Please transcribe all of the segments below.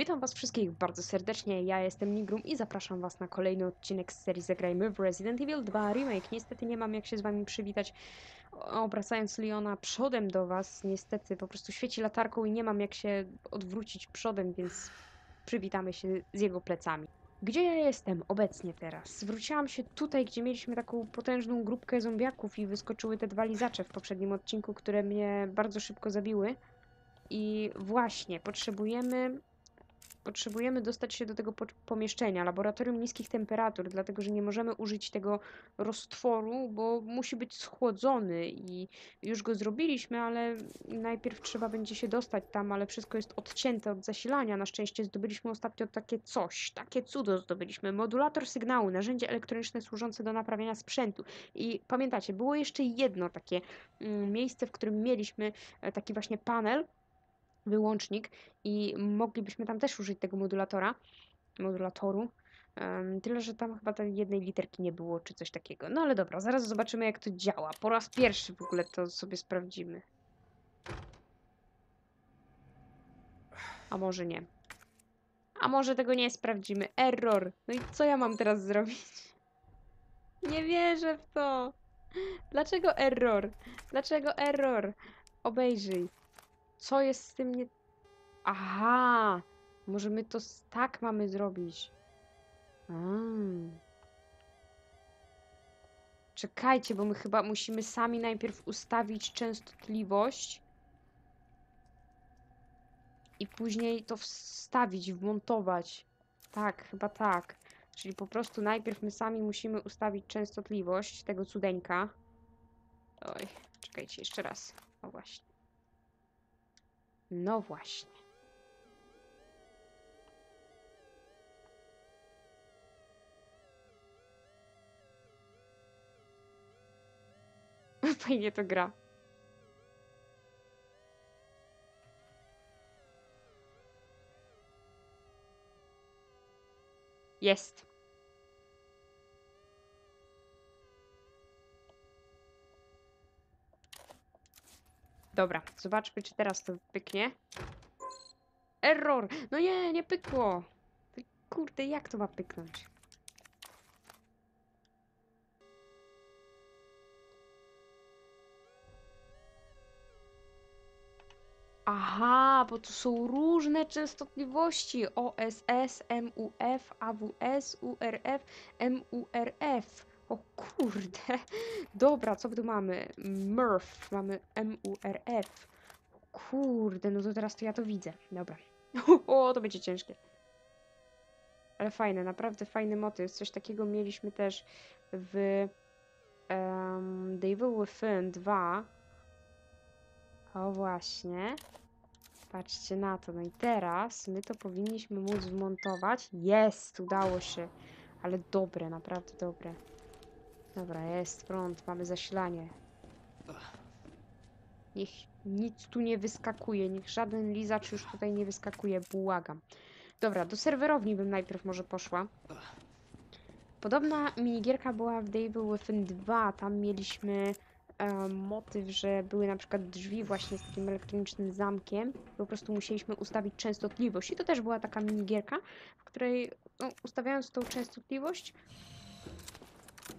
Witam Was wszystkich bardzo serdecznie, ja jestem Nigrum i zapraszam Was na kolejny odcinek z serii Zagrajmy w Resident Evil 2 Remake. Niestety nie mam jak się z Wami przywitać, obracając Leona przodem do Was. Niestety po prostu świeci latarką i nie mam jak się odwrócić przodem, więc przywitamy się z jego plecami. Gdzie ja jestem obecnie teraz? Wróciłam się tutaj, gdzie mieliśmy taką potężną grupkę zombiaków i wyskoczyły te dwa lizacze w poprzednim odcinku, które mnie bardzo szybko zabiły. I właśnie, potrzebujemy potrzebujemy dostać się do tego po- pomieszczenia, laboratorium niskich temperatur, dlatego że nie możemy użyć tego roztworu, bo musi być schłodzony i już go zrobiliśmy, ale najpierw trzeba będzie się dostać tam, ale wszystko jest odcięte od zasilania. Na szczęście zdobyliśmy ostatnio takie coś, takie cudo zdobyliśmy. Modulator sygnału, narzędzie elektroniczne służące do naprawiania sprzętu. I pamiętacie, było jeszcze jedno takie mm, miejsce, w którym mieliśmy e, taki właśnie panel, wyłącznik i moglibyśmy tam też użyć tego modulatora, modulatoru. Tyle, że tam chyba tej jednej literki nie było, czy coś takiego. No ale dobra, zaraz zobaczymy, jak to działa. Po raz pierwszy w ogóle to sobie sprawdzimy. A może nie. A może tego nie sprawdzimy. Error. No i co ja mam teraz zrobić? Nie wierzę w to. Dlaczego error? Dlaczego error? Obejrzyj. Co jest z tym nie... Aha! Może my to tak mamy zrobić. Mm. Czekajcie, bo my chyba musimy sami najpierw ustawić częstotliwość i później to wstawić, wmontować. Tak, chyba tak. Czyli po prostu najpierw my sami musimy ustawić częstotliwość tego cudeńka. Oj, czekajcie, jeszcze raz. O właśnie. No właśnie. Fajnie to gra. Jest. Dobra, zobaczmy, czy teraz to pyknie. Error! No nie, nie pykło! Kurde, jak to ma pyknąć? Aha, bo to są różne częstotliwości. OSS, MUF, AWS, URF, MURF. O kurde. Dobra, co tu mamy? MURF, mamy MURF. Kurde, no to teraz to ja to widzę. Dobra. O, to będzie ciężkie. Ale fajne, naprawdę fajny motyw. Coś takiego mieliśmy też w um, The Within 2. O właśnie. Patrzcie na to. No i teraz my to powinniśmy móc wmontować. Jest, udało się. Ale dobre, naprawdę dobre. Dobra, jest prąd, mamy zasilanie. Niech nic tu nie wyskakuje, niech żaden lizacz już tutaj nie wyskakuje, błagam. Dobra, do serwerowni bym najpierw może poszła. Podobna minigierka była w The Evil Within 2. Tam mieliśmy e, motyw, że były na przykład drzwi właśnie z takim elektronicznym zamkiem. Po prostu musieliśmy ustawić częstotliwość. I to też była taka minigierka, w której no, ustawiając tą częstotliwość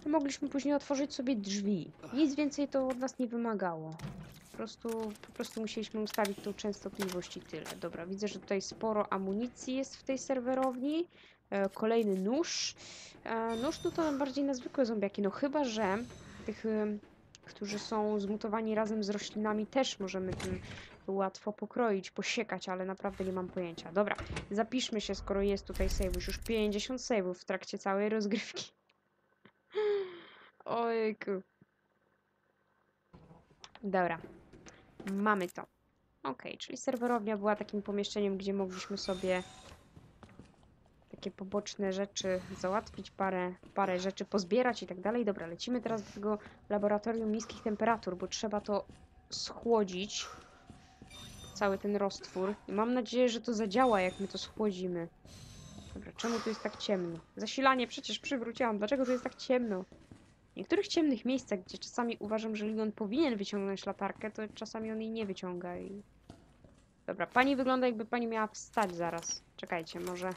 mogliśmy później otworzyć sobie drzwi. Nic więcej to od nas nie wymagało. Po prostu, po prostu musieliśmy ustawić tą częstotliwość i tyle. Dobra, widzę, że tutaj sporo amunicji jest w tej serwerowni. E, kolejny nóż. E, nóż no to bardziej na zwykłe zombiaki. No chyba, że tych, em, którzy są zmutowani razem z roślinami też możemy tym łatwo pokroić, posiekać, ale naprawdę nie mam pojęcia. Dobra, zapiszmy się, skoro jest tutaj save. Już 50 save'ów w trakcie całej rozgrywki. Ojku. Dobra. Mamy to. Ok, czyli serwerownia była takim pomieszczeniem, gdzie mogliśmy sobie takie poboczne rzeczy załatwić, parę, parę rzeczy pozbierać i tak dalej. Dobra, lecimy teraz do tego laboratorium niskich temperatur, bo trzeba to schłodzić. Cały ten roztwór. I mam nadzieję, że to zadziała, jak my to schłodzimy. Dobra, czemu tu jest tak ciemno? Zasilanie przecież przywróciłam. Dlaczego tu jest tak ciemno? W niektórych ciemnych miejscach, gdzie czasami uważam, że Leon powinien wyciągnąć latarkę, to czasami on jej nie wyciąga i... Dobra, pani wygląda jakby pani miała wstać zaraz. Czekajcie, może...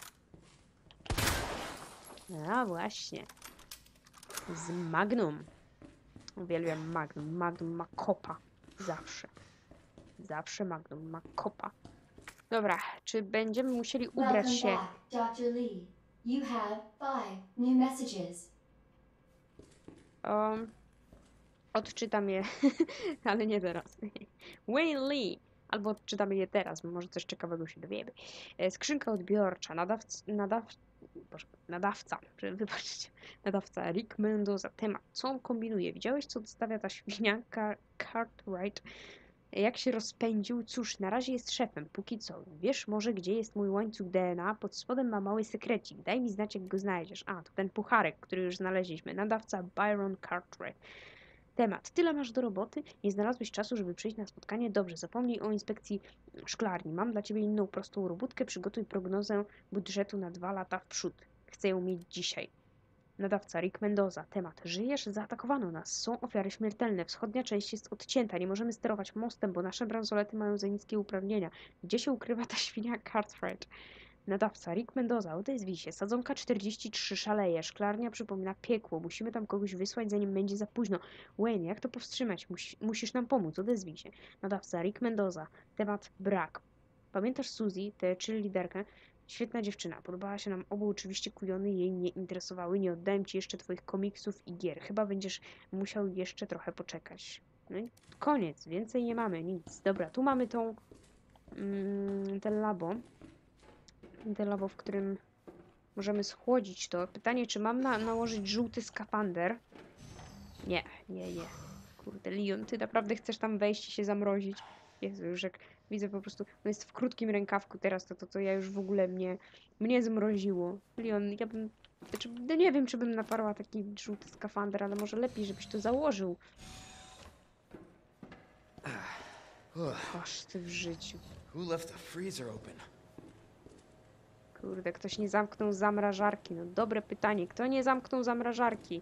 A właśnie. Z Magnum. Uwielbiam Magnum. Magnum ma kopa. Zawsze. Zawsze Magnum ma kopa. Dobra, czy będziemy musieli ubrać się... back, Dr. Lee. You have five new messages. Um, odczytam je, ale nie teraz. Wayne Lee. Albo odczytamy je teraz, bo może coś ciekawego się dowiemy. E, Skrzynka odbiorcza. Nadawc, nadaw, Boże, nadawca. Wybaczcie. Nadawca Rick Mendoza. Temat. Co on kombinuje? Widziałeś, co dostawia ta świnia Car Cartwright? Jak się rozpędził? Cóż, na razie jest szefem, póki co. Wiesz może, gdzie jest mój łańcuch DNA? Pod spodem ma mały sekrecik. Daj mi znać, jak go znajdziesz. A, to ten pucharek, który już znaleźliśmy. Nadawca Byron Cartwright. Temat. Tyle masz do roboty? Nie znalazłeś czasu, żeby przyjść na spotkanie? Dobrze, zapomnij o inspekcji szklarni. Mam dla ciebie inną prostą robótkę. Przygotuj prognozę budżetu na dwa lata w przód. Chcę ją mieć dzisiaj. Nadawca Rick Mendoza. Temat. Żyjesz? Zaatakowano nas. Są ofiary śmiertelne. Wschodnia część jest odcięta. Nie możemy sterować mostem, bo nasze bransolety mają za niskie uprawnienia. Gdzie się ukrywa ta świnia Cartwright? Nadawca Rick Mendoza. Odezwij się. Sadzonka 43 szaleje. Szklarnia przypomina piekło. Musimy tam kogoś wysłać, zanim będzie za późno. Wayne, jak to powstrzymać? Musi, musisz nam pomóc. Odezwij się. Nadawca Rick Mendoza. Temat brak. Pamiętasz Suzy, tę liderkę? Świetna dziewczyna. Podobała się nam obu. Oczywiście kujony jej nie interesowały. Nie oddałem ci jeszcze twoich komiksów i gier. Chyba będziesz musiał jeszcze trochę poczekać. No i koniec. Więcej nie mamy. Nic. Dobra, tu mamy tą... Mm, ten labo. Te labo, w którym możemy schłodzić to. Pytanie, czy mam na, nałożyć żółty skafander? Nie, nie, nie. Kurde, Leon, ty naprawdę chcesz tam wejść i się zamrozić? Jezu, już jak widzę po prostu, on jest w krótkim rękawku teraz, to, to, to ja już w ogóle mnie, mnie zmroziło. Leon, ja bym, znaczy, no nie wiem, czy bym naparła taki żółty skafander, ale może lepiej, żebyś to założył. Ugh, Aż ty w życiu. Who left the freezer open? Kurde, ktoś nie zamknął zamrażarki. No dobre pytanie. Kto nie zamknął zamrażarki?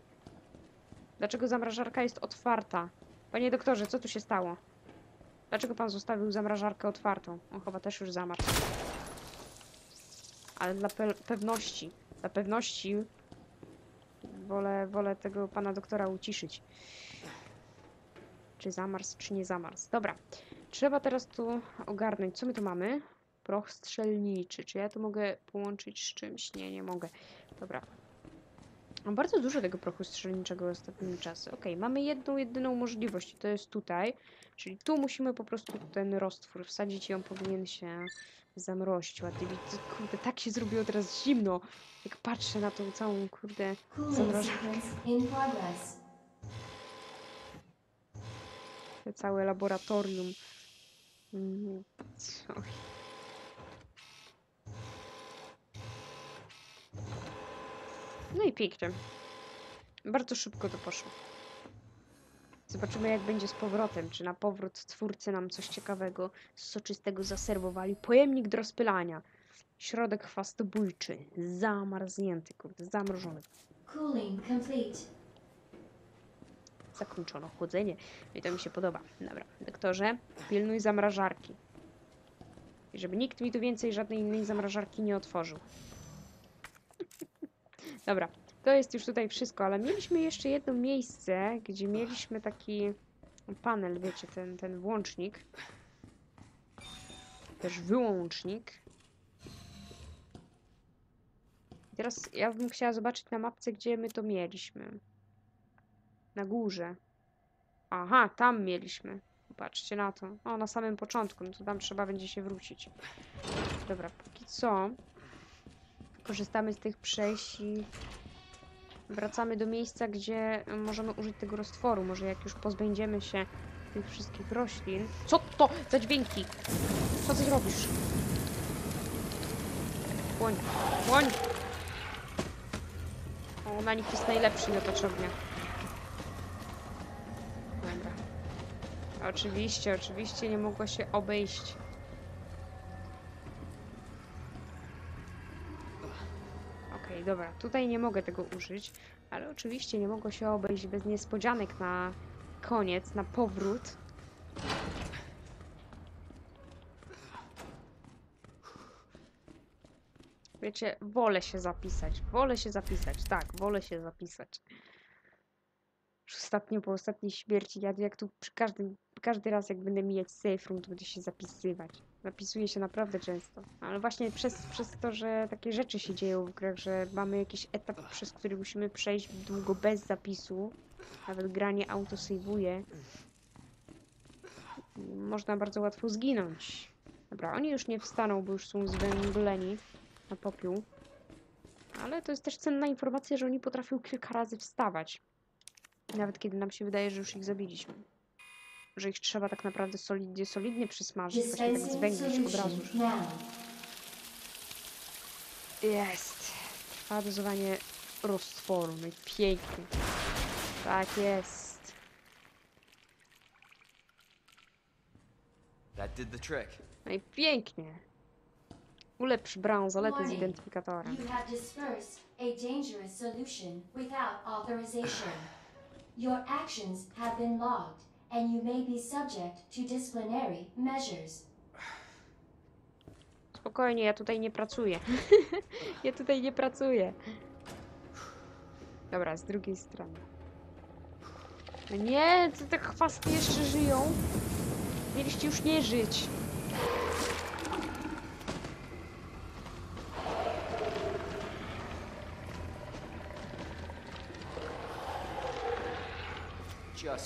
Dlaczego zamrażarka jest otwarta? Panie doktorze, co tu się stało? Dlaczego pan zostawił zamrażarkę otwartą? On chyba też już zamarł. Ale dla pe pewności, dla pewności wolę, wolę tego pana doktora uciszyć. Czy zamarzł, czy nie zamarzł. Dobra, trzeba teraz tu ogarnąć. Co my tu mamy? Proch strzelniczy. Czy ja to mogę połączyć z czymś? Nie, nie mogę. Dobra. Mam bardzo dużo tego prochu strzelniczego ostatnimi czasy. Ok, mamy jedną, jedyną możliwość i to jest tutaj. Czyli tu musimy po prostu ten roztwór wsadzić i on powinien się zamrozić. Widzę, Kurde, tak się zrobiło teraz zimno. Jak patrzę na tą całą, kurde, progress. te całe laboratorium. Mm, Co? No i pięknie. Bardzo szybko to poszło. Zobaczymy, jak będzie z powrotem. Czy na powrót twórcy nam coś ciekawego, soczystego zaserwowali. Pojemnik do rozpylania. Środek chwastobójczy. Zamarznięty, kurde, zamrożony. Cooling complete. Zakończono chłodzenie. I to mi się podoba. Dobra, doktorze, pilnuj zamrażarki. I żeby nikt mi tu więcej żadnej innej zamrażarki nie otworzył. Dobra, to jest już tutaj wszystko, ale mieliśmy jeszcze jedno miejsce, gdzie mieliśmy taki panel, wiecie, ten, ten włącznik. Też wyłącznik. I Teraz ja bym chciała zobaczyć na mapce, gdzie my to mieliśmy. Na górze. Aha, tam mieliśmy. Patrzcie na to. O, na samym początku. No to tam trzeba będzie się wrócić. Dobra, póki co korzystamy z tych przejść i wracamy do miejsca, gdzie możemy użyć tego roztworu. Może jak już pozbędziemy się tych wszystkich roślin. Co to za dźwięki? Co ty robisz? Błoń, błoń! O, na nich jest najlepszy miotacz ognia. Dobra. Oczywiście, oczywiście nie mogło się obejść. Dobra, tutaj nie mogę tego użyć, ale oczywiście nie mogło się obejść bez niespodzianek na koniec, na powrót. Wiecie, wolę się zapisać, wolę się zapisać, tak, wolę się zapisać. Już ostatnio, po ostatniej śmierci, jak tu przy każdym, każdy raz jak będę mijać safe room, to będę się zapisywać. Zapisuję się naprawdę często. Ale właśnie przez, przez to, że takie rzeczy się dzieją w grach, że mamy jakiś etap, przez który musimy przejść długo bez zapisu, nawet gra nie autosejwuje, można bardzo łatwo zginąć. Dobra, oni już nie wstaną, bo już są zwęgleni na popiół. Ale to jest też cenna informacja, że oni potrafią kilka razy wstawać. Nawet kiedy nam się wydaje, że już ich zabiliśmy. Że ich trzeba tak naprawdę solidnie, solidnie przysmażyć, właśnie tak zwęglić od razu. Jest. Trwa dozowanie roztworu. No i pięknie. Tak jest. That did the trick. No i pięknie. Ulepsz bransoletę z identyfikatorem. You have dispersed a dangerous solution without authorization. Your actions have been logged, and you may be subject to disciplinary measures. Spokojnie, ja tutaj nie pracuję. ja tutaj nie pracuję. Dobra, z drugiej strony. No nie, to te chwasty jeszcze żyją. Mieliście już nie żyć.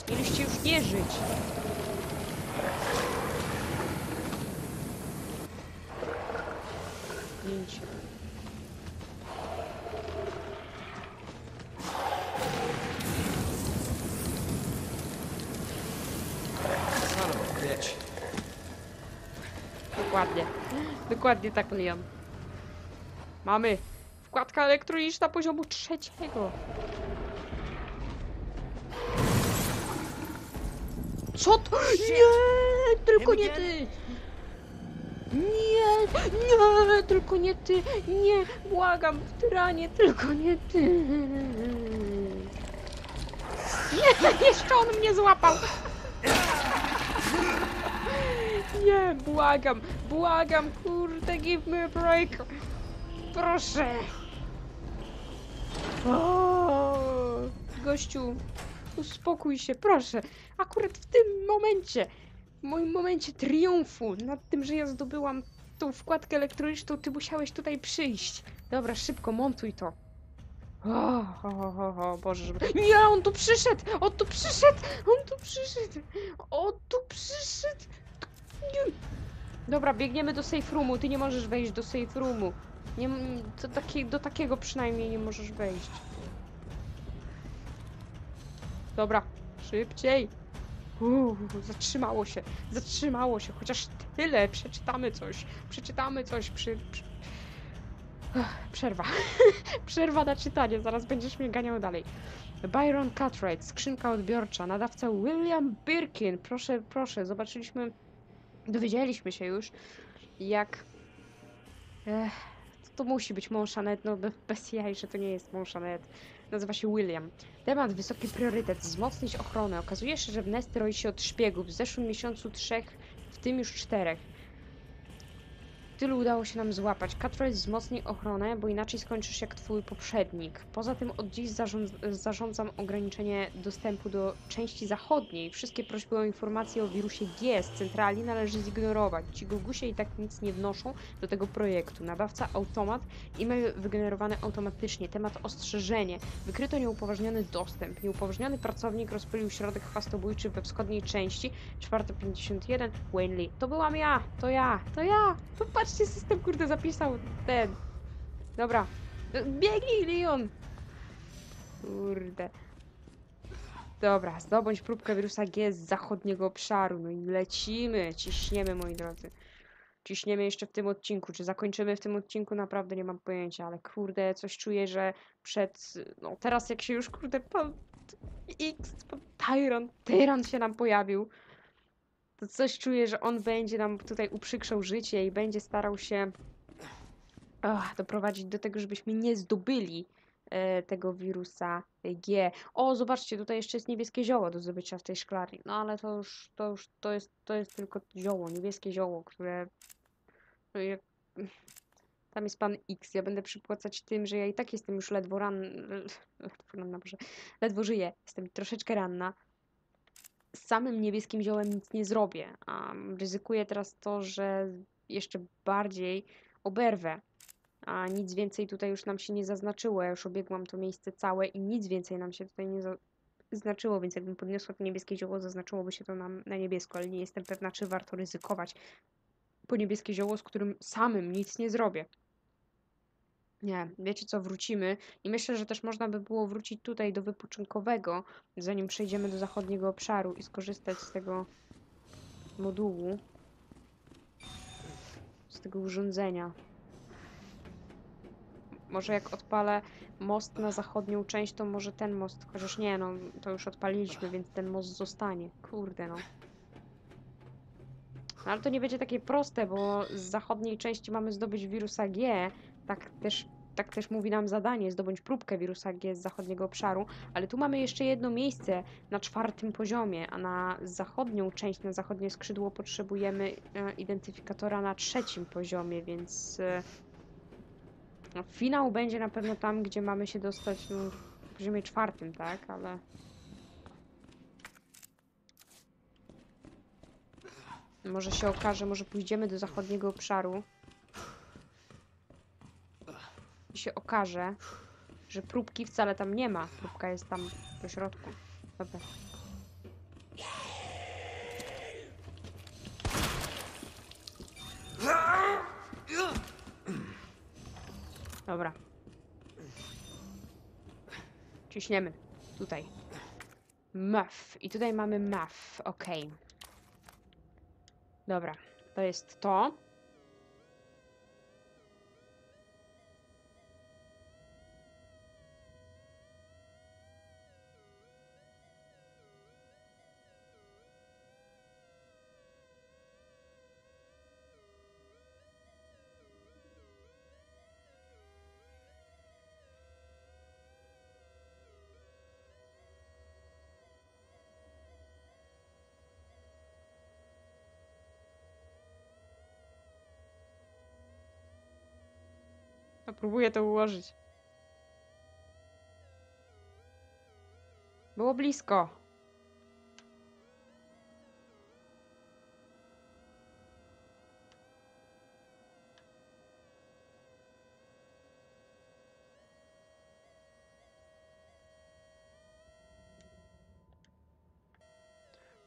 Mieliście już nie żyć. Zdjęcie. Dokładnie. Dokładnie tak, Leon. Mamy. Wkładka elektroniczna poziomu trzeciego. Co to? Nie! Tylko nie ty! Nie! Nie! Tylko nie ty! Nie! Błagam, w tyranie, tylko nie ty! Nie! Jeszcze on mnie złapał! Nie, błagam, błagam, kurde, give me a break. Proszę. O, gościu, uspokój się, proszę. Akurat w tym momencie, w moim momencie triumfu nad tym, że ja zdobyłam tą wkładkę elektroniczną, ty musiałeś tutaj przyjść. Dobra, szybko, montuj to. O, o, o, o Boże, żeby... Nie, on tu przyszedł! On tu przyszedł! On tu przyszedł! On tu przyszedł! Nie. Dobra, biegniemy do safe roomu. Ty nie możesz wejść do safe roomu. Nie, to taki, do takiego przynajmniej nie możesz wejść. Dobra, szybciej. Uuu, zatrzymało się, zatrzymało się. Chociaż tyle, przeczytamy coś. Przeczytamy coś przy... przy... Przerwa. przerwa na czytanie, zaraz będziesz mnie ganiał dalej. Byron Cartwright, skrzynka odbiorcza, nadawca William Birkin. Proszę, proszę, zobaczyliśmy dowiedzieliśmy się już, jak. Ech, to, to musi być Monchanet, no be- bez jaj, że to nie jest Monchanet. Nazywa się William. Temat wysoki priorytet. Wzmocnić ochronę. Okazuje się, że w Nest roi się od szpiegów. W zeszłym miesiącu trzech, w tym już czterech. Tylu udało się nam złapać. Cartwright wzmocni ochronę, bo inaczej skończysz jak twój poprzednik. Poza tym od dziś zarząd zarządzam ograniczenie dostępu do części zachodniej. Wszystkie prośby o informacje o wirusie G z centrali należy zignorować. Ci Gogusie i tak nic nie wnoszą do tego projektu. Nadawca automat, e-mail wygenerowany automatycznie. Temat ostrzeżenie. Wykryto nieupoważniony dostęp. Nieupoważniony pracownik rozpylił środek chwastobójczy we wschodniej części. 451 Wayne. To byłam ja! To ja! To ja! Popatrzcie, system kurde zapisał ten. Dobra. Biegnij, Leon! Kurde. Dobra, zdobądź próbkę wirusa G z zachodniego obszaru. No i lecimy, ciśniemy, moi drodzy. Ciśniemy jeszcze w tym odcinku. Czy zakończymy w tym odcinku? Naprawdę nie mam pojęcia, ale kurde, coś czuję, że przed. No teraz, jak się już kurde. Pan X, pan Tyran, Tyran się nam pojawił. To coś czuję, że on będzie nam tutaj uprzykrzał życie i będzie starał się ach, doprowadzić do tego, żebyśmy nie zdobyli e, tego wirusa G. O, zobaczcie, tutaj jeszcze jest niebieskie zioło do zdobycia w tej szklarni. No ale to już, to już, to jest, to jest tylko zioło, niebieskie zioło, które no jak... Tam jest pan X. Ja będę przypłacać tym, że ja i tak jestem już ledwo ran... ledwo. Ledwo żyję. Jestem troszeczkę ranna. Z samym niebieskim ziołem nic nie zrobię. A ryzykuję teraz to, że jeszcze bardziej oberwę. A nic więcej tutaj już nam się nie zaznaczyło. Ja już obiegłam to miejsce całe i nic więcej nam się tutaj nie zaznaczyło, więc jakbym podniosła to niebieskie zioło, zaznaczyłoby się to nam na niebiesko, ale nie jestem pewna, czy warto ryzykować po niebieskie zioło, z którym samym nic nie zrobię. Nie, wiecie co, wrócimy i myślę, że też można by było wrócić tutaj do wypoczynkowego, zanim przejdziemy do zachodniego obszaru i skorzystać z tego modułu, z tego urządzenia. Może jak odpalę most na zachodnią część, to może ten most, chociaż nie, no to już odpaliliśmy, więc ten most zostanie. Kurde no. No, ale to nie będzie takie proste, bo z zachodniej części mamy zdobyć wirusa G. Tak też, tak też mówi nam zadanie, zdobądź próbkę wirusa G z zachodniego obszaru. Ale tu mamy jeszcze jedno miejsce na czwartym poziomie, a na zachodnią część, na zachodnie skrzydło potrzebujemy e, identyfikatora na trzecim poziomie, więc e, finał będzie na pewno tam, gdzie mamy się dostać no, w poziomie czwartym, tak? Ale... Może się okaże, może pójdziemy do zachodniego obszaru. I się okaże, że próbki wcale tam nie ma. Próbka jest tam po środku. Dobra. Dobra. Ciśniemy. Tutaj. Muff. I tutaj mamy muff. Okej. Dobra. To jest to. No, próbuję to ułożyć. Było blisko.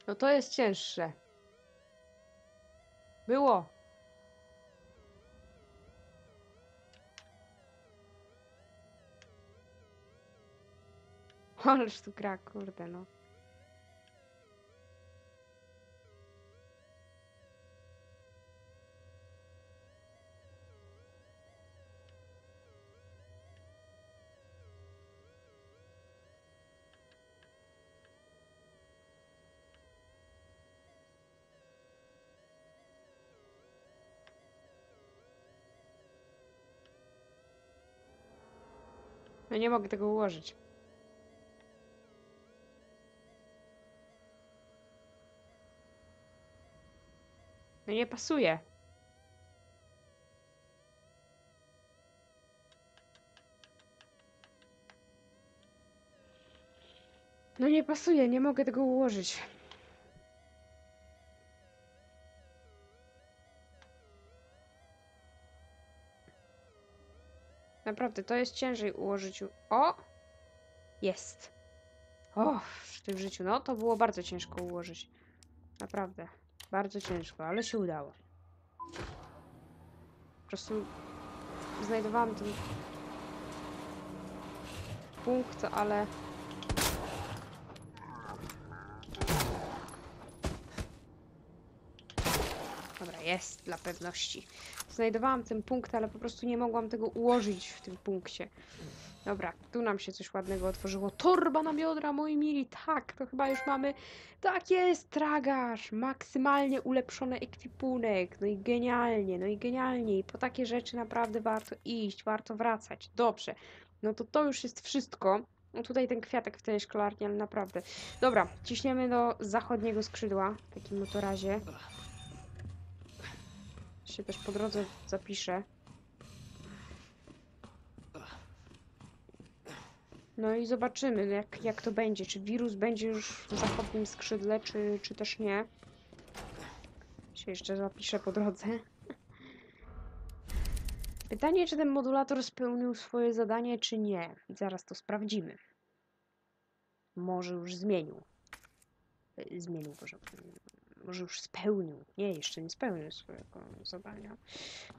No to jest cięższe. Było. Ależ tu gra, kurde no. No nie mogę tego ułożyć. No nie pasuje. No nie pasuje, nie mogę tego ułożyć. Naprawdę, to jest ciężej ułożyć. O! Jest. O, w tym życiu. No, to było bardzo ciężko ułożyć. Naprawdę. Bardzo ciężko, ale się udało. Po prostu znajdowałam ten punkt, ale Dobra, jest dla pewności. Znajdowałam ten punkt, ale po prostu nie mogłam tego ułożyć w tym punkcie. Dobra, tu nam się coś ładnego otworzyło. Torba na biodra, moi mili. Tak, to chyba już mamy. Tak jest, tragarz. Maksymalnie ulepszony ekwipunek. No i genialnie, no i genialnie. I po takie rzeczy naprawdę warto iść, warto wracać. Dobrze. No to to już jest wszystko. No tutaj ten kwiatek w tej szklarni, ale naprawdę. Dobra, ciśniemy do zachodniego skrzydła. W takim oto razie. Się też po drodze zapiszę. No i zobaczymy, jak, jak to będzie. Czy wirus będzie już w zachodnim skrzydle, czy, czy też nie. Się jeszcze zapiszę po drodze. Pytanie, czy ten modulator spełnił swoje zadanie, czy nie. Zaraz to sprawdzimy. Może już zmienił. Y, Zmienił, Boże. Może już spełnił. Nie, jeszcze nie spełnił swojego zadania.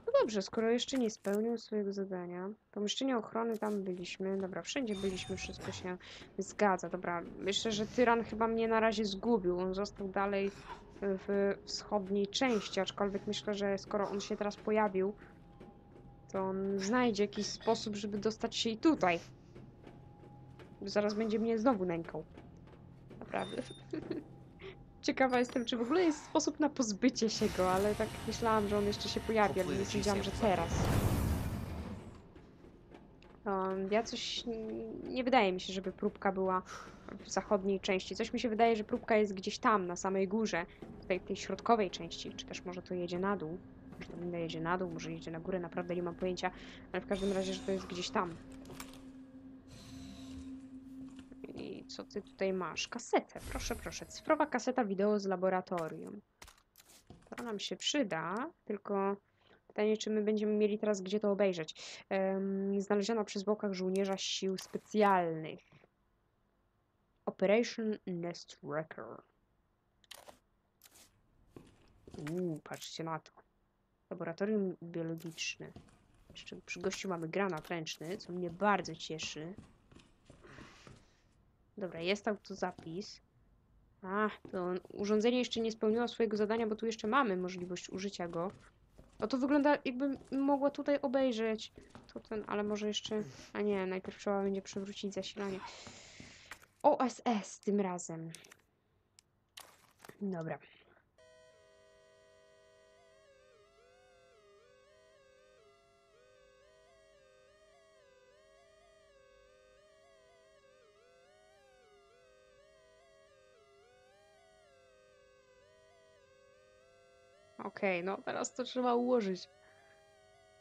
No dobrze, skoro jeszcze nie spełnił swojego zadania. Pomieszczenie ochrony, tam byliśmy. Dobra, wszędzie byliśmy, wszystko się zgadza. Dobra, myślę, że tyran chyba mnie na razie zgubił. On został dalej w wschodniej części, aczkolwiek myślę, że skoro on się teraz pojawił, to on znajdzie jakiś sposób, żeby dostać się i tutaj. Zaraz będzie mnie znowu nękał. Naprawdę. Ciekawa jestem, czy w ogóle jest sposób na pozbycie się go, ale tak myślałam, że on jeszcze się pojawi, ale nie sądziłam, że teraz. Um, ja coś... Nie wydaje mi się, żeby próbka była w zachodniej części. Coś mi się wydaje, że próbka jest gdzieś tam, na samej górze, tutaj w tej środkowej części, czy też może to jedzie na dół. Może to jedzie na dół, może jedzie na górę, naprawdę nie mam pojęcia, ale w każdym razie, że to jest gdzieś tam. Co ty tutaj masz? Kasetę, proszę, proszę. Cyfrowa kaseta wideo z laboratorium. To nam się przyda, tylko pytanie, czy my będziemy mieli teraz gdzie to obejrzeć. Em, znaleziona przy zwłokach żołnierza sił specjalnych. Operation Nest Wrecker. Uuu, patrzcie na to. Laboratorium biologiczne. Jeszcze przy gościu mamy granat ręczny, co mnie bardzo cieszy. Dobra, jest autozapis. A, to urządzenie jeszcze nie spełniło swojego zadania, bo tu jeszcze mamy możliwość użycia go. O, to wygląda jakbym mogła tutaj obejrzeć. To ten, ale może jeszcze... A nie, najpierw trzeba będzie przywrócić zasilanie. OSS tym razem. Dobra. Okej, no teraz to trzeba ułożyć.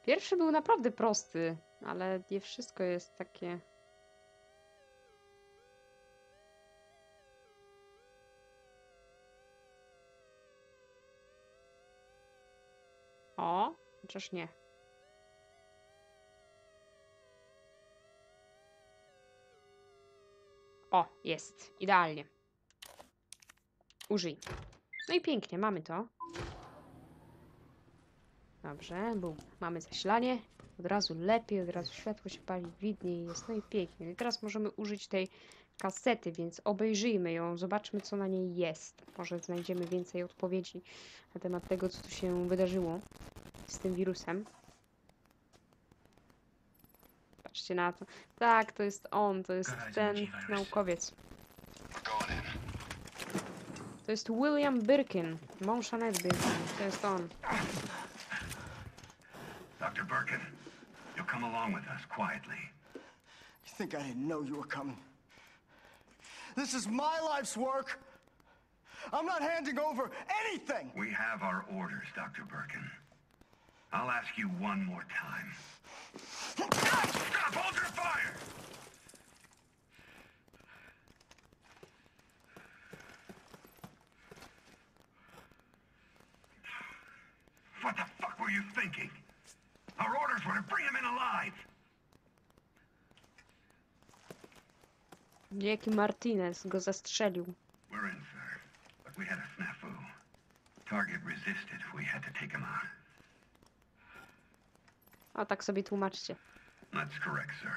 Pierwszy był naprawdę prosty, ale nie wszystko jest takie. O, chociaż nie. O, jest. Idealnie. Użyj. No i pięknie, mamy to. Dobrze, bum. Mamy zasilanie. Od razu lepiej, od razu światło się pali, widniej jest. No i pięknie. I teraz możemy użyć tej kasety, więc obejrzyjmy ją, zobaczmy co na niej jest. Może znajdziemy więcej odpowiedzi na temat tego, co tu się wydarzyło z tym wirusem. Patrzcie na to. Tak, to jest on, to jest ten naukowiec. To jest William Birkin, mąż Annette Birkin. To jest on. Dr. Birkin, you'll come along with us quietly. You think I didn't know you were coming? This is my life's work. I'm not handing over anything. We have our orders, Dr. Birkin. I'll ask you one more time. Stop! Hold your fire! What the fuck were you thinking? Our orders were to bring him in alive. Jaki Martinez go zastrzelił. We're in, sir. But we had a snafu. Target resisted. We had to take him out. A tak sobie tłumaczcie. That's correct, sir.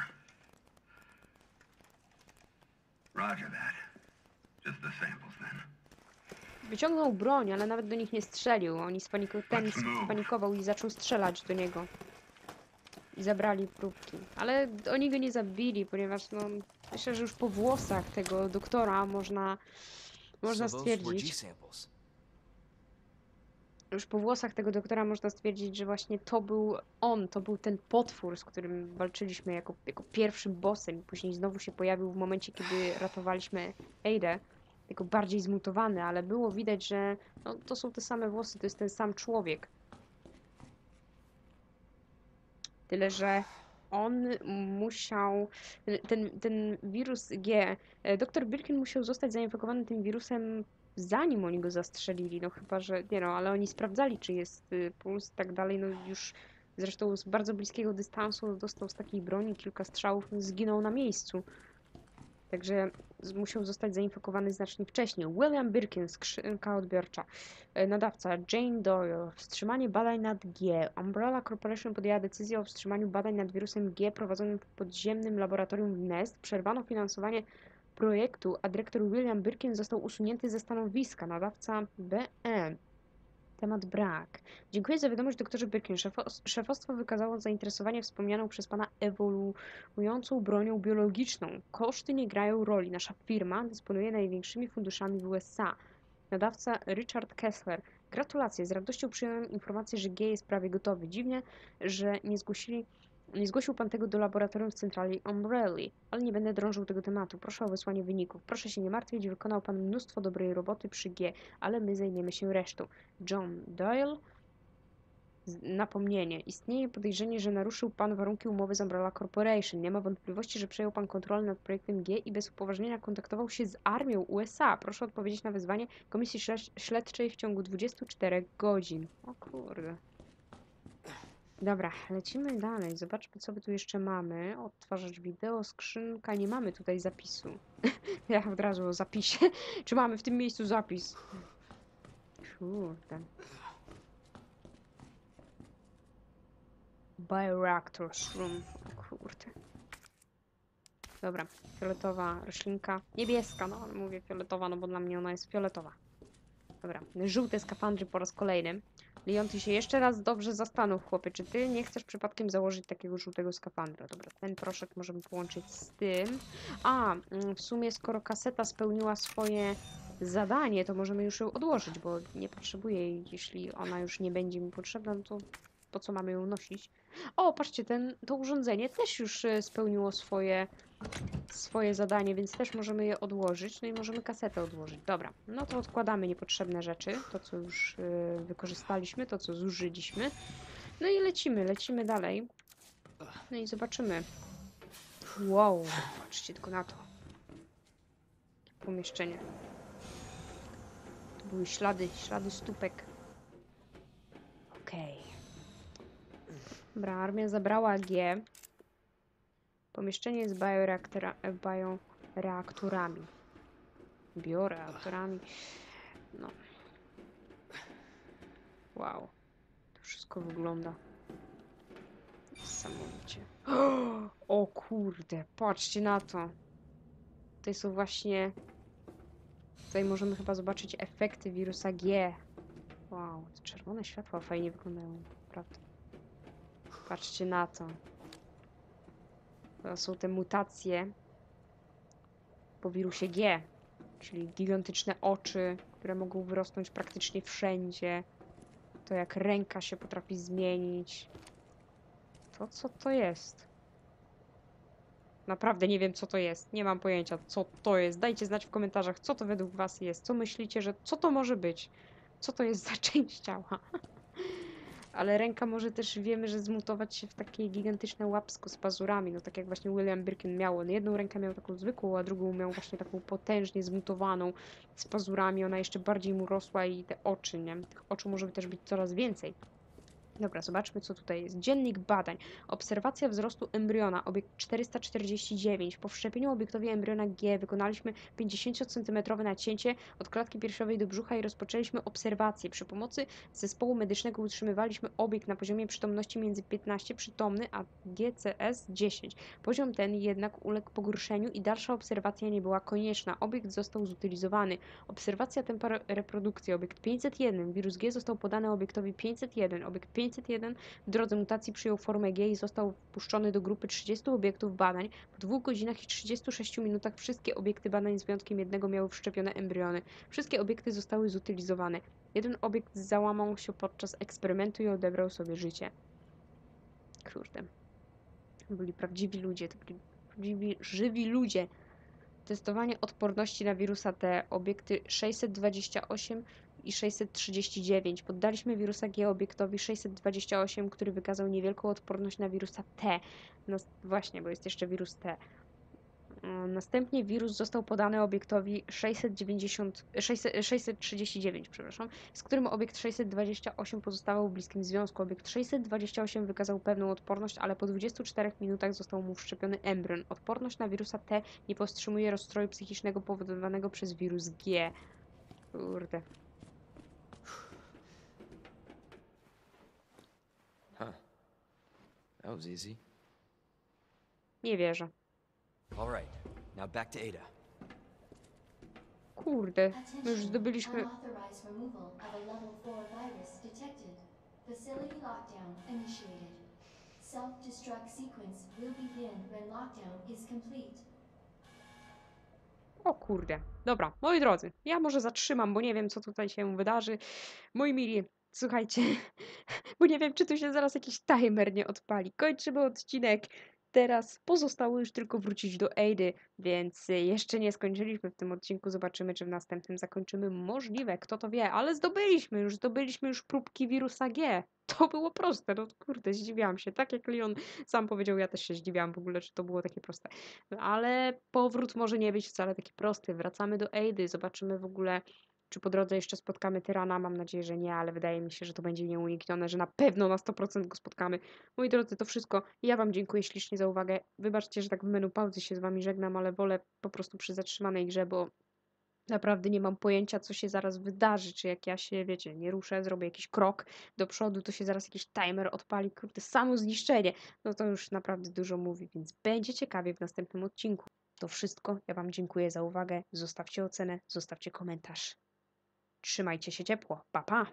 Roger that. Just the samples then. Wyciągnął broń, ale nawet do nich nie strzelił. Oni spaniko ten spanikował i zaczął strzelać do niego. I zabrali próbki. Ale oni go nie zabili, ponieważ no, myślę, że już po włosach tego doktora można, można stwierdzić, już po włosach tego doktora można stwierdzić, że właśnie to był on, to był ten potwór, z którym walczyliśmy jako, jako pierwszym bossem. I później znowu się pojawił w momencie, kiedy ratowaliśmy Eidę. Tylko bardziej zmutowany, ale było widać, że no, to są te same włosy, to jest ten sam człowiek. Tyle, że on musiał, ten, ten wirus G, e, dr Birkin musiał zostać zainfekowany tym wirusem zanim oni go zastrzelili, no chyba, że, nie no, ale oni sprawdzali, czy jest y, puls i tak dalej, no już zresztą z bardzo bliskiego dystansu dostał z takiej broni kilka strzałów, zginął na miejscu. Także musiał zostać zainfekowany znacznie wcześniej. William Birkin, skrzynka odbiorcza. E, Nadawca Jane Doyle. Wstrzymanie badań nad G. Umbrella Corporation podjęła decyzję o wstrzymaniu badań nad wirusem G prowadzonym w podziemnym laboratorium w Nest. Przerwano finansowanie projektu, a dyrektor William Birkin został usunięty ze stanowiska. Nadawca BM. Temat brak. Dziękuję za wiadomość, doktorze Birkin. Szefo- szefostwo wykazało zainteresowanie wspomnianą przez pana ewoluującą bronią biologiczną. Koszty nie grają roli. Nasza firma dysponuje największymi funduszami w USA. Nadawca Richard Kessler. Gratulacje. Z radością przyjąłem informację, że G jest prawie gotowy. Dziwnie, że nie zgłosili nie zgłosił pan tego do laboratorium w centrali Umbrelli, ale nie będę drążył tego tematu. Proszę o wysłanie wyników. Proszę się nie martwić, wykonał pan mnóstwo dobrej roboty przy G, ale my zajmiemy się resztą. John Doyle. Napomnienie. Istnieje podejrzenie, że naruszył pan warunki umowy z Umbrella Corporation. Nie ma wątpliwości, że przejął pan kontrolę nad projektem G i bez upoważnienia kontaktował się z armią USA. Proszę odpowiedzieć na wezwanie Komisji Śled- Śledczej w ciągu 24 godzin. O kurde. Dobra, lecimy dalej. Zobaczmy, co my tu jeszcze mamy. Odtwarzacz wideo, skrzynka. Nie mamy tutaj zapisu. ja od razu o zapisie. Czy mamy w tym miejscu zapis? Kurde. Bioreactors room. Kurde. Dobra, fioletowa roślinka. Niebieska, no ale mówię fioletowa, no bo dla mnie ona jest fioletowa. Dobra, żółte skafandry po raz kolejny. Leon, ty się jeszcze raz dobrze zastanów, chłopie, czy ty nie chcesz przypadkiem założyć takiego żółtego skafandra? Dobra, ten proszek możemy połączyć z tym. A, mm, w sumie skoro kaseta spełniła swoje zadanie, to możemy już ją odłożyć, bo nie potrzebuję jej, jeśli ona już nie będzie mi potrzebna, no to po co mamy ją nosić? O, patrzcie, ten, to urządzenie też już e, spełniło swoje, swoje zadanie, więc też możemy je odłożyć, no i możemy kasetę odłożyć. Dobra, no to odkładamy niepotrzebne rzeczy, to co już e, wykorzystaliśmy, to co zużyliśmy. No i lecimy, lecimy dalej. No i zobaczymy. Wow, patrzcie tylko na to. Pomieszczenie. To były ślady, ślady stópek. Okej. Dobra, armia zabrała G. Pomieszczenie z bioreaktora, bioreaktorami. Bioreaktorami. No. Wow. To wszystko wygląda. Niesamowicie. O kurde, patrzcie na to. Tutaj są właśnie... Tutaj możemy chyba zobaczyć efekty wirusa G. Wow, te czerwone światła fajnie wyglądają, prawda? Patrzcie na to. To są te mutacje po wirusie G, czyli gigantyczne oczy, które mogą wyrosnąć praktycznie wszędzie. To jak ręka się potrafi zmienić. To co to jest? Naprawdę nie wiem, co to jest. Nie mam pojęcia, co to jest. Dajcie znać w komentarzach, co to według Was jest. Co myślicie, że co to może być? Co to jest za część ciała? Ale ręka może też wiemy, że zmutować się w takie gigantyczne łapsko z pazurami, no tak jak właśnie William Birkin miał. On jedną rękę miał taką zwykłą, a drugą miał właśnie taką potężnie zmutowaną z pazurami. Ona jeszcze bardziej mu rosła i te oczy, nie? Tych oczu może też być coraz więcej. Dobra, zobaczmy co tutaj jest. Dziennik badań. Obserwacja wzrostu embriona, obiekt 449. Po wszczepieniu obiektowi embriona G wykonaliśmy 50 cm nacięcie od klatki piersiowej do brzucha i rozpoczęliśmy obserwację. Przy pomocy zespołu medycznego utrzymywaliśmy obiekt na poziomie przytomności między 15 przytomny a GCS 10. Poziom ten jednak uległ pogorszeniu i dalsza obserwacja nie była konieczna. Obiekt został zutylizowany. Obserwacja tempa re- reprodukcji. Obiekt 501. Wirus G został podany obiektowi 501. Obiekt 501 w drodze mutacji przyjął formę G i został wpuszczony do grupy 30 obiektów badań. Po 2 godzinach i 36 minutach wszystkie obiekty badań z wyjątkiem jednego miały wszczepione embriony. Wszystkie obiekty zostały zutylizowane. Jeden obiekt załamał się podczas eksperymentu i odebrał sobie życie. Kurde. Byli prawdziwi ludzie, to byli prawdziwi, żywi ludzie. Testowanie odporności na wirusa T. Obiekty 628 i 639. Poddaliśmy wirusa G obiektowi 628, który wykazał niewielką odporność na wirusa T. Nas- właśnie, bo jest jeszcze wirus T. Mm, Następnie wirus został podany obiektowi 690, 600, 639, przepraszam, z którym obiekt 628 pozostawał w bliskim związku. Obiekt 628 wykazał pewną odporność, ale po 24 minutach został mu wszczepiony embrion. Odporność na wirusa T nie powstrzymuje rozstroju psychicznego powodowanego przez wirus G. Kurde. That was easy. Nie wierzę. All right. Now back to Ada. Kurde. My już zdobyliśmy... Unauthorized removal of a level 4 virus detected. Facility lockdown initiated. Self-destruct sequence will begin when lockdown is complete. O kurde. Dobra, moi drodzy, ja może zatrzymam, bo nie wiem, co tutaj się wydarzy. Moi mili, słuchajcie, bo nie wiem, czy tu się zaraz jakiś timer nie odpali. Kończymy odcinek. Teraz pozostało już tylko wrócić do Aidy, więc jeszcze nie skończyliśmy w tym odcinku. Zobaczymy, czy w następnym zakończymy. Możliwe, kto to wie, ale zdobyliśmy już, zdobyliśmy już próbki wirusa G. To było proste, no kurde, zdziwiłam się. Tak jak Leon sam powiedział, ja też się zdziwiłam w ogóle, czy to było takie proste. Ale powrót może nie być wcale taki prosty. Wracamy do Aidy, zobaczymy w ogóle, czy po drodze jeszcze spotkamy tyrana. Mam nadzieję, że nie, ale wydaje mi się, że to będzie nieuniknione, że na pewno na 100% go spotkamy. Moi drodzy, to wszystko. Ja Wam dziękuję ślicznie za uwagę. Wybaczcie, że tak w menu pauzy się z Wami żegnam, ale wolę po prostu przy zatrzymanej grze, bo naprawdę nie mam pojęcia, co się zaraz wydarzy. Czy jak ja się, wiecie, nie ruszę, zrobię jakiś krok do przodu, to się zaraz jakiś timer odpali. Kurde, samo zniszczenie. No to już naprawdę dużo mówi, więc będzie ciekawie w następnym odcinku. To wszystko. Ja Wam dziękuję za uwagę. Zostawcie ocenę, zostawcie komentarz. Trzymajcie się ciepło. Pa, pa!